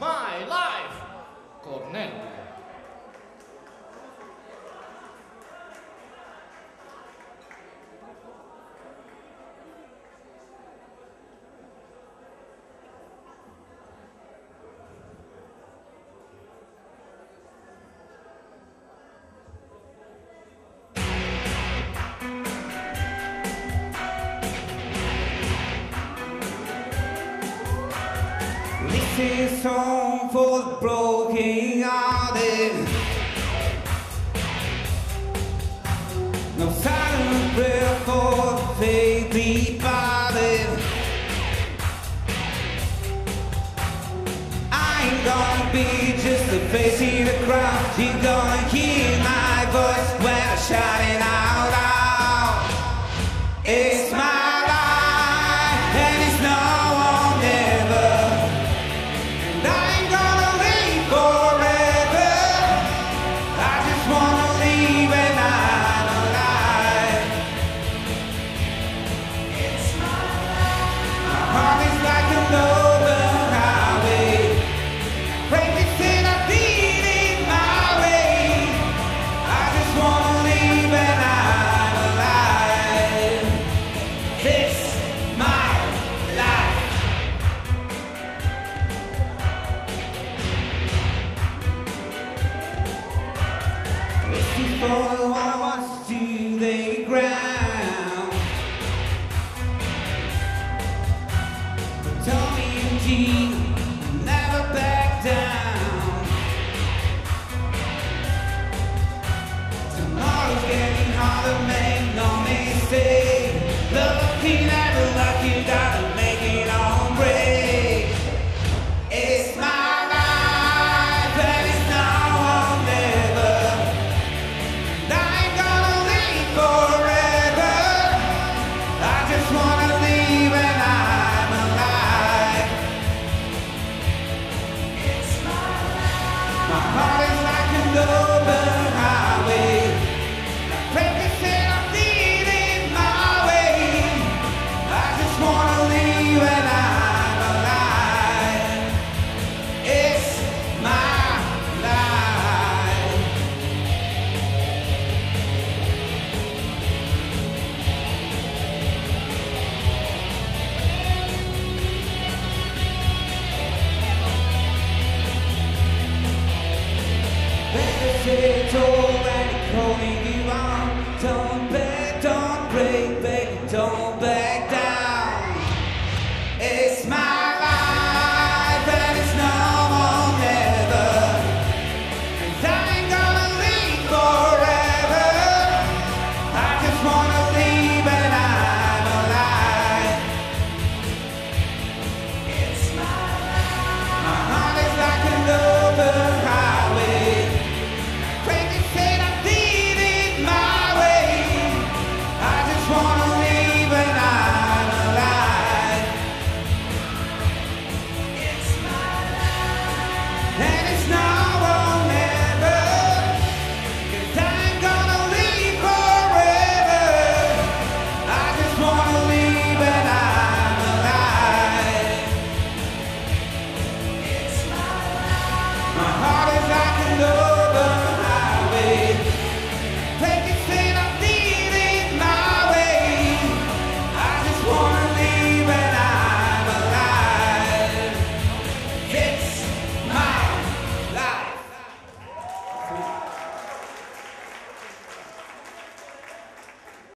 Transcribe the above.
my life. Cornelio. This is home for the broken hearted. No silent prayer for the. I ain't gonna be just a face in the crowd. You're gonna hear my voice when I shout out my body's like a love. potato